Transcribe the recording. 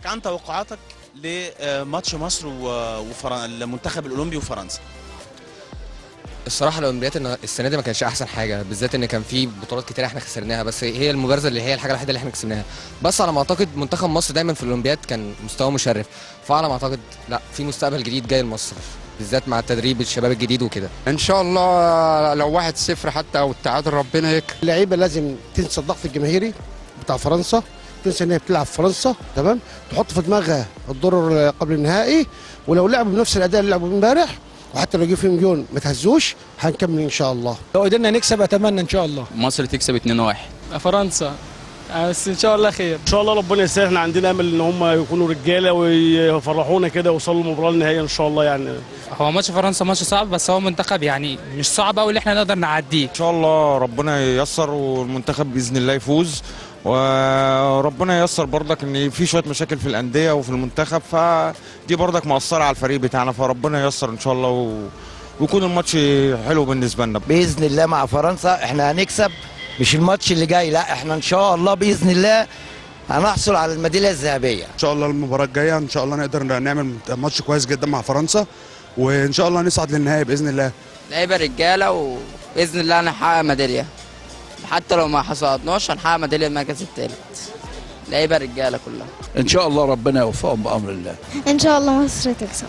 سالتك عن توقعاتك لماتش مصر والمنتخب الأولمبي وفرنسا. الصراحة الاولمبياد إن السنة دي ما كانش أحسن حاجة بالذات إن كان في بطولات كتير إحنا خسرناها بس هي المبارزة اللي هي الحاجة الوحيدة اللي إحنا كسبناها. بس على ما أعتقد منتخب مصر دايما في الاولمبياد كان مستواه مشرف. فعلى ما أعتقد لا في مستقبل جديد جاي لمصر بالذات مع التدريب الشباب الجديد وكده. إن شاء الله لو واحد صفر حتى أو التعادل ربنا يكرم. اللعيبة لازم تنسى الضغط الجماهيري بتاع فرنسا. تنسى ان هي بتلعب في فرنسا تمام؟ تحط في دماغها الدور قبل النهائي ولو لعبوا بنفس الأداء اللي لعبوا امبارح وحتى لو جه فيهم جون ما تهزوش هنكمل إن شاء الله. لو قدرنا نكسب أتمنى إن شاء الله. مصر تكسب 2-1 فرنسا بس إن شاء الله خير. إن شاء الله ربنا يسهل إحنا عندنا أمل إن هم يكونوا رجالة ويفرحونا كده ويوصلوا المباراه النهائية إن شاء الله يعني. هو ماتش فرنسا ماتش صعب بس هو منتخب يعني مش صعب قوي اللي إحنا نقدر نعديه. إن شاء الله ربنا ييسر والمنتخب بإذن الله يفوز. وربنا ييسر برضك إن في شوية مشاكل في الأندية وفي المنتخب فدي برضك مؤثرة على الفريق بتاعنا فربنا ييسر إن شاء الله و... ويكون الماتش حلو بالنسبة لنا. بإذن الله مع فرنسا إحنا هنكسب مش الماتش اللي جاي لا إحنا إن شاء الله بإذن الله هنحصل على الميدالية الذهبية. إن شاء الله المباراة الجاية إن شاء الله نقدر نعمل ماتش كويس جدا مع فرنسا وإن شاء الله نصعد للنهائي بإذن الله. لعيبة رجالة وباذن الله هنحقق ميدالية. حتى لو ما حصلناش هنحقق ميداليه المركز الثالث. لعيبة رجاله كلها. إن شاء الله ربنا يوفقهم بأمر الله. إن شاء الله مصر تكسب.